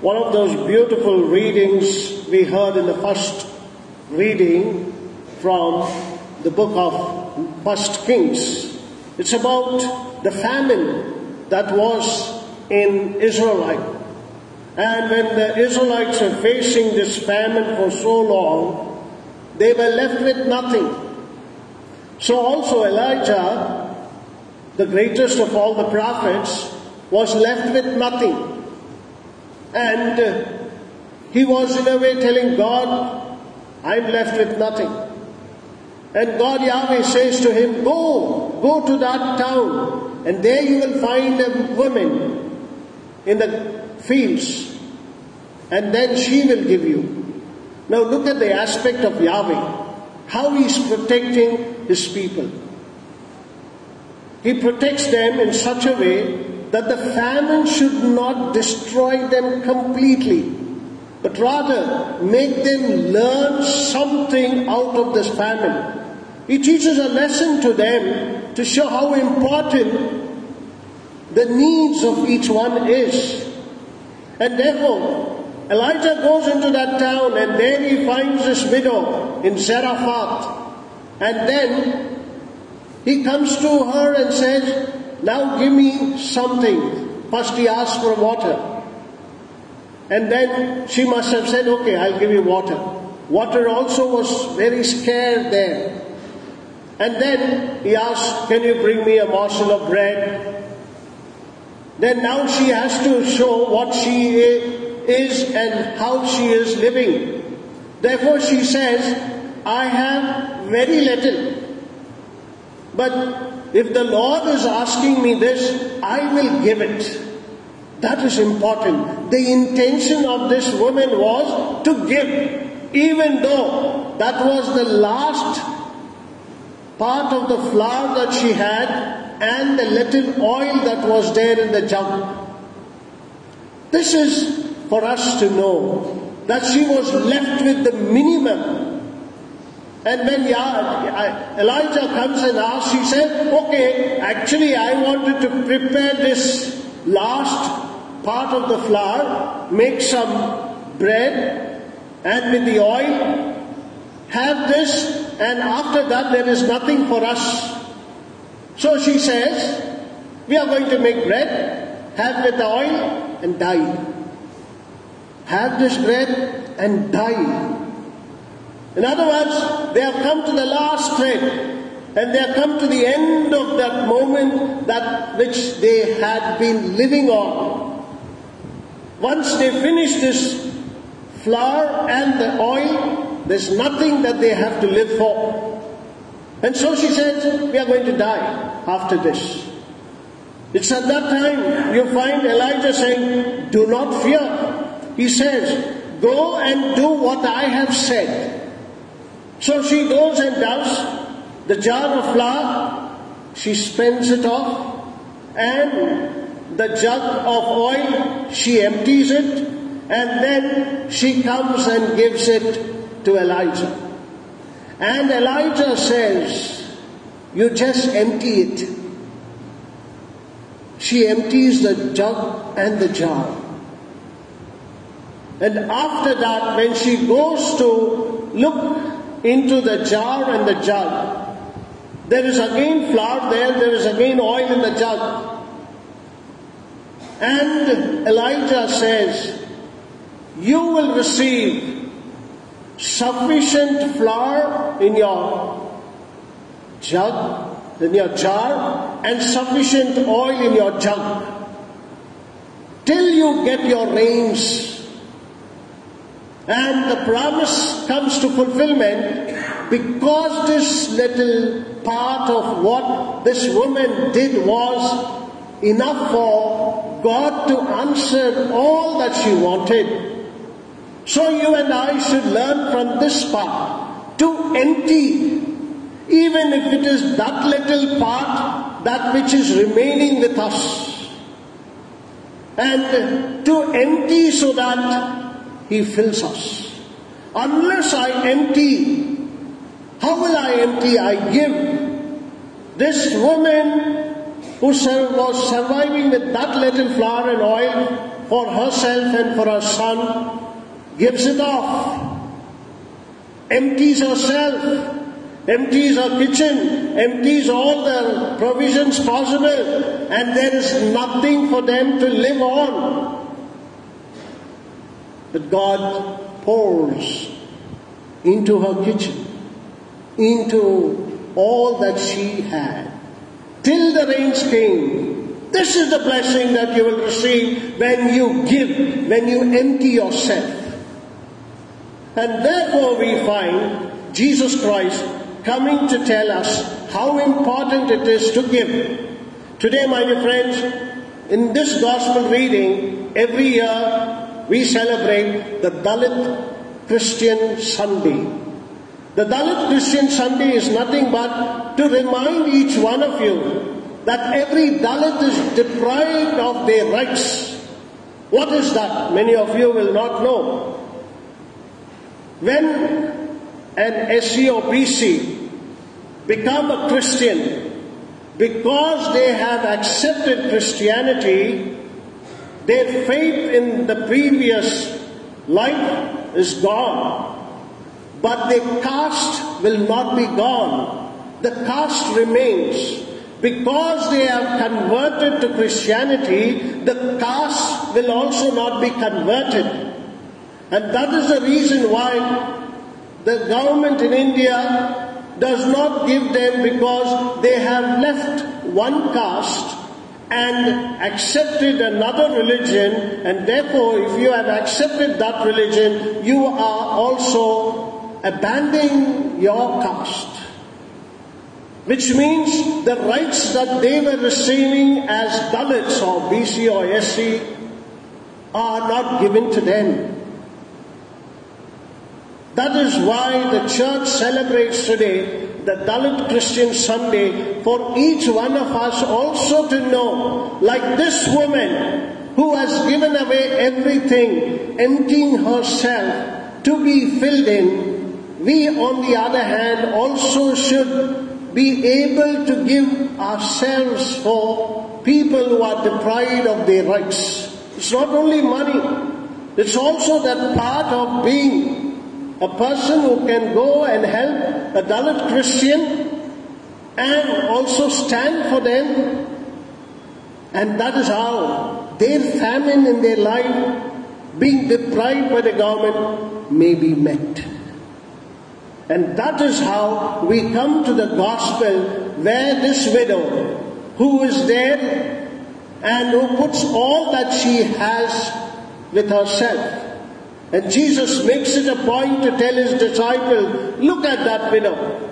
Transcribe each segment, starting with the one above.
One of those beautiful readings we heard in the first reading from the book of First Kings. It's about the famine that was in Israelite. And when the Israelites were facing this famine for so long, they were left with nothing. So also Elijah, the greatest of all the prophets, was left with nothing. And uh, he was in a way telling God, I'm left with nothing. And God Yahweh says to him, Go, go to that town, and there you will find a woman in the fields, and then she will give you. Now look at the aspect of Yahweh, how He is protecting His people. He protects them in such a way that the famine should not destroy them completely, but rather make them learn something out of this famine. He teaches a lesson to them to show how important the needs of each one is. And therefore, Elijah goes into that town and there he finds this widow in Zarephath. And then he comes to her and says, Now give me something. First he asks for water. And then she must have said, Okay, I'll give you water. Water also was very scarce there. And then he asked, Can you bring me a morsel of bread? Then now she has to show what she is and how she is living. Therefore she says, I have very little. But if the Lord is asking me this, I will give it. That is important. The intention of this woman was to give, even though that was the last part of the flour that she had and the little oil that was there in the jug. This is for us to know that she was left with the minimum. And when Elijah comes and asks, he said, Okay, actually, I wanted to prepare this last part of the flour, make some bread, and with the oil, have this, and after that, there is nothing for us. So she says, We are going to make bread, have with the oil, and die. Have this bread and die. In other words, they have come to the last thread and they have come to the end of that moment that which they had been living on. Once they finish this flour and the oil, there's nothing that they have to live for. And so she says, We are going to die after this. It's at that time you find Elijah saying, Do not fear. He says, Go and do what I have said. So she goes and does the jar of flour, she spends it off, and the jug of oil, she empties it, and then she comes and gives it to Elijah. And Elijah says, You just empty it. She empties the jug and the jar. And after that, when she goes to look into the jar and the jug, there is again flour there, there is again oil in the jug. And Elijah says, You will receive sufficient flour in your jug, in your jar, and sufficient oil in your jug till you get your rains. And the promise comes to fulfillment because this little part of what this woman did was enough for God to answer all that she wanted. So you and I should learn from this part to empty, even if it is that little part, that which is remaining with us. And to empty so that He fills us. Unless I empty, how will I empty? I give. This woman who was surviving with that little flour and oil for herself and for her son, gives it off, empties herself, empties her kitchen, empties all the provisions possible, and there is nothing for them to live on. But God pours into her kitchen, into all that she had, till the rains came. This is the blessing that you will receive when you give, when you empty yourself. And therefore we find Jesus Christ coming to tell us how important it is to give. Today, my dear friends, in this gospel reading, every year we celebrate the Dalit Christian Sunday. The Dalit Christian Sunday is nothing but to remind each one of you that every Dalit is deprived of their rights. What is that? Many of you will not know. When an SC or BC become a Christian, because they have accepted Christianity, their faith in the previous life is gone. But their caste will not be gone. The caste remains. Because they have converted to Christianity, the caste will also not be converted. And that is the reason why the government in India does not give them because they have left one caste and accepted another religion, and therefore, if you have accepted that religion, you are also abandoning your caste. Which means the rights that they were receiving as Dalits or BC or SC are not given to them. That is why the church celebrates today the Dalit Christian Sunday for each one of us also to know, like this woman who has given away everything, emptying herself to be filled in, we on the other hand also should be able to give ourselves for people who are deprived of their rights. It's not only money, it's also that part of being a person who can go and help a Dalit Christian and also stand for them. And that is how their famine in their life, being deprived by the government, may be met. And that is how we come to the gospel where this widow, who is there and who puts all that she has with herself, and Jesus makes it a point to tell his disciples, look at that widow.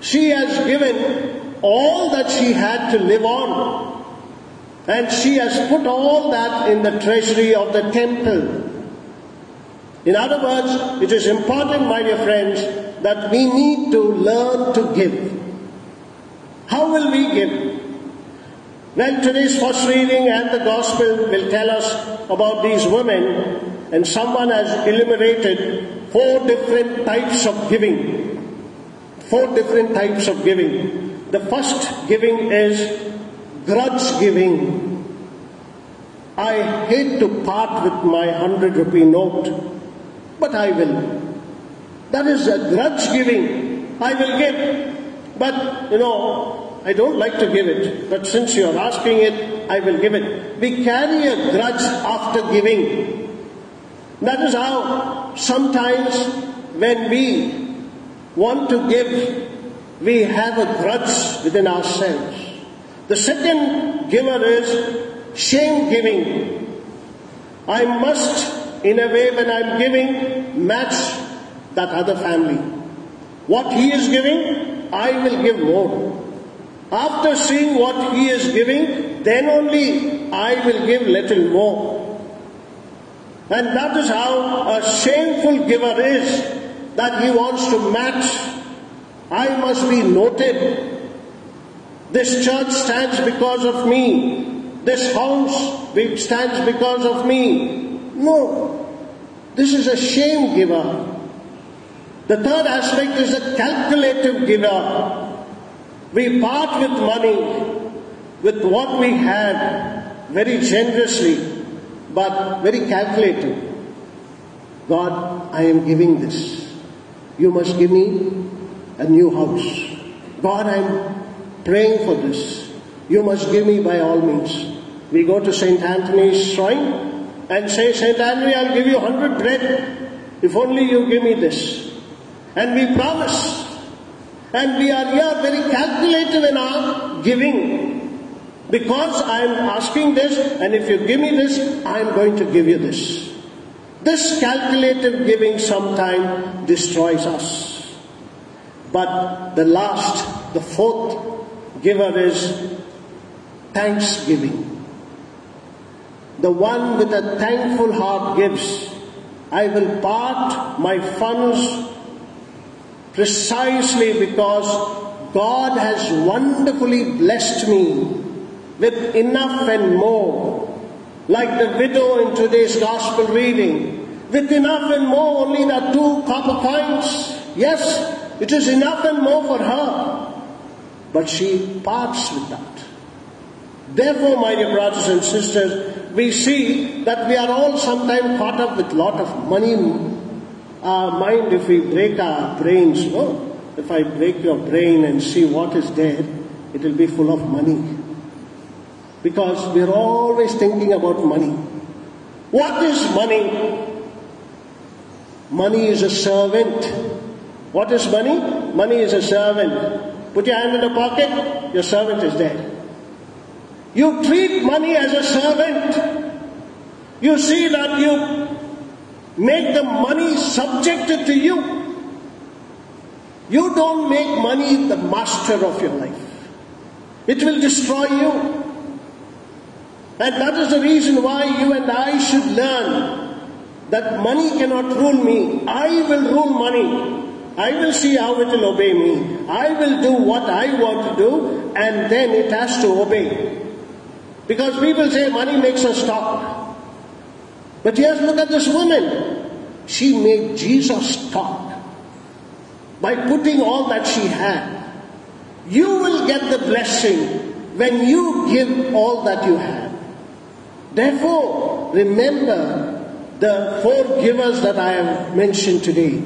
She has given all that she had to live on. And she has put all that in the treasury of the temple. In other words, it is important, my dear friends, that we need to learn to give. How will we give? Well, today's first reading and the gospel will tell us about these women and someone has eliminated four different types of giving. Four different types of giving. The first giving is grudge giving. I hate to part with my hundred rupee note, but I will. That is a grudge giving. I will give. But, you know, I don't like to give it. But since you are asking it, I will give it. We carry a grudge after giving. That is how sometimes when we want to give, we have a grudge within ourselves. The second giver is shame giving. I must, in a way, when I'm giving, match that other family. What he is giving, I will give more. After seeing what he is giving, then only I will give little more. And that is how a shameful giver is, that he wants to match. I must be noted. This church stands because of me. This house stands because of me. No. This is a shame giver. The third aspect is a calculative giver. We part with money, with what we had, very generously. But very calculated. God, I am giving this. You must give me a new house. God, I'm praying for this. You must give me by all means. We go to St. Anthony's shrine and say, St. Anthony, I'll give you 100 bread if only you give me this. And we promise. And we are here very calculative in our giving. Because I am asking this, and if you give me this, I am going to give you this. This calculative giving sometimes destroys us. But the last, the fourth giver is thanksgiving. The one with a thankful heart gives. I will part my funds precisely because God has wonderfully blessed me with enough and more. Like the widow in today's gospel reading, with enough and more, only the two copper coins. Yes, it is enough and more for her. But she parts with that. Therefore, my dear brothers and sisters, we see that we are all sometimes caught up with a lot of money our mind if we break our brains. No, if I break your brain and see what is there, it will be full of money because we're always thinking about money. What is money? Money is a servant. What is money? Money is a servant. Put your hand in the pocket, your servant is there. You treat money as a servant. You see that you make the money subjected to you. You don't make money the master of your life. It will destroy you. And that is the reason why you and I should learn that money cannot rule me. I will rule money. I will see how it will obey me. I will do what I want to do and then it has to obey. Because people say money makes us talk. But yes, look at this woman. She made Jesus talk by putting all that she had. You will get the blessing when you give all that you have. Therefore, remember the four givers that I have mentioned today.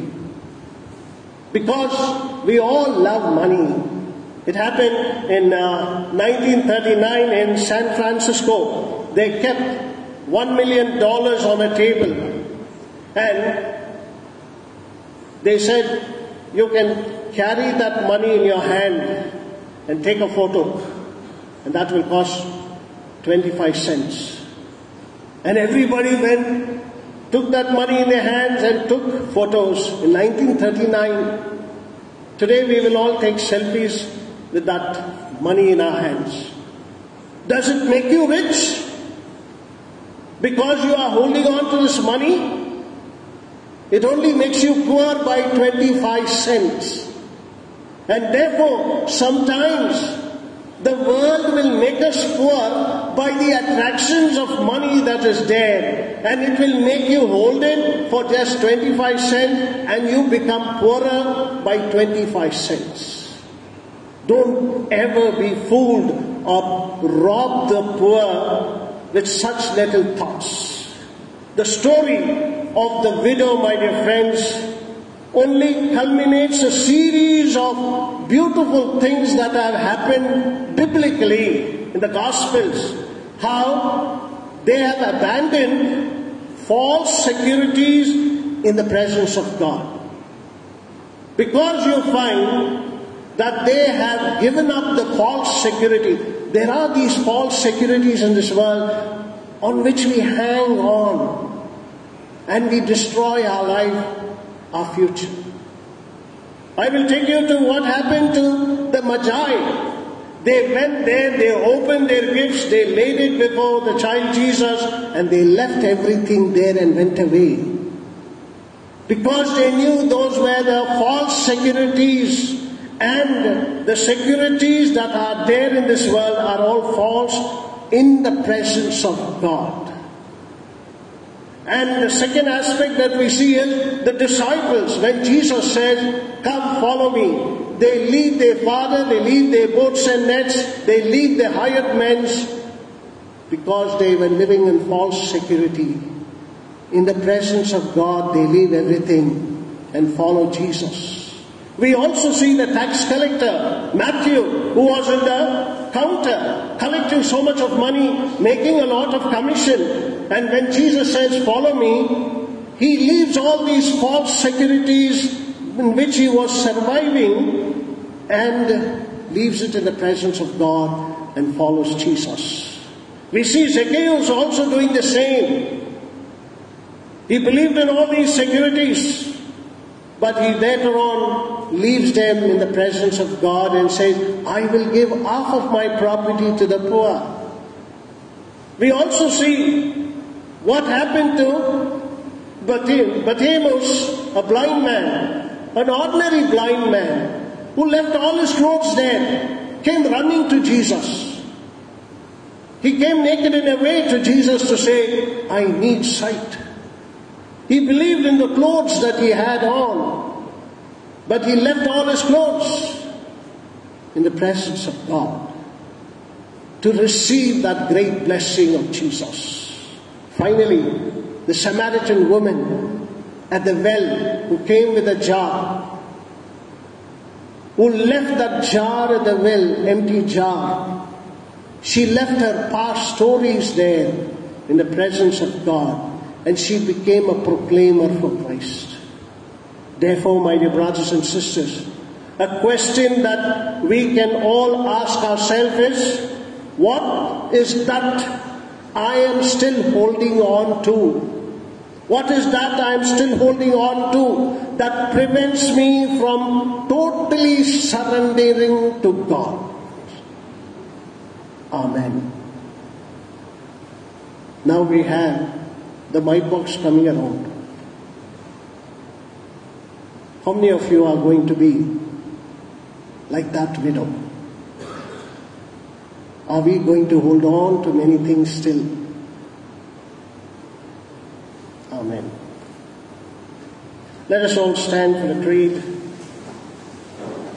Because we all love money. It happened in uh, 1939 in San Francisco. They kept one million dollars on a table and they said, You can carry that money in your hand and take a photo, and that will cost 25 cents. And everybody went, took that money in their hands and took photos in 1939. Today we will all take selfies with that money in our hands. Does it make you rich? Because you are holding on to this money? It only makes you poor by 25 cents. And therefore, sometimes the world will make us poor by the attractions of money that is there. And it will make you hold it for just 25 cents and you become poorer by 25 cents. Don't ever be fooled or rob the poor with such little thoughts. The story of the widow, my dear friends, only culminates a series of beautiful things that have happened biblically in the Gospels. How they have abandoned false securities in the presence of God. Because you find that they have given up the false security. There are these false securities in this world on which we hang on and we destroy our life our future. I will take you to what happened to the Magi. They went there, they opened their gifts, they laid it before the child Jesus, and they left everything there and went away. Because they knew those were the false securities, and the securities that are there in this world are all false in the presence of God. And the second aspect that we see is the disciples. When Jesus says, Come follow me, they leave their father, they leave their boats and nets, they leave their hired men because they were living in false security. In the presence of God, they leave everything and follow Jesus. We also see the tax collector, Matthew, who was in the counter, collecting so much of money, making a lot of commission. And when Jesus says, Follow me, he leaves all these false securities in which he was surviving and leaves it in the presence of God and follows Jesus. We see Zacchaeus also doing the same. He believed in all these securities, but he later on leaves them in the presence of God and says, I will give half of my property to the poor. We also see what happened to Bartimaeus, a blind man, an ordinary blind man, who left all his clothes there, came running to Jesus. He came naked in a way to Jesus to say, I need sight. He believed in the clothes that he had on, but he left all his clothes in the presence of God to receive that great blessing of Jesus. Finally, the Samaritan woman at the well who came with a jar, who left that jar at the well, empty jar, she left her past stories there in the presence of God and she became a proclaimer for Christ. Therefore, my dear brothers and sisters, a question that we can all ask ourselves is what is that I am still holding on to? What is that I am still holding on to that prevents me from totally surrendering to God? Amen. Now we have the mic box coming around. How many of you are going to be like that widow? Are we going to hold on to many things still? Amen. Let us all stand for the creed.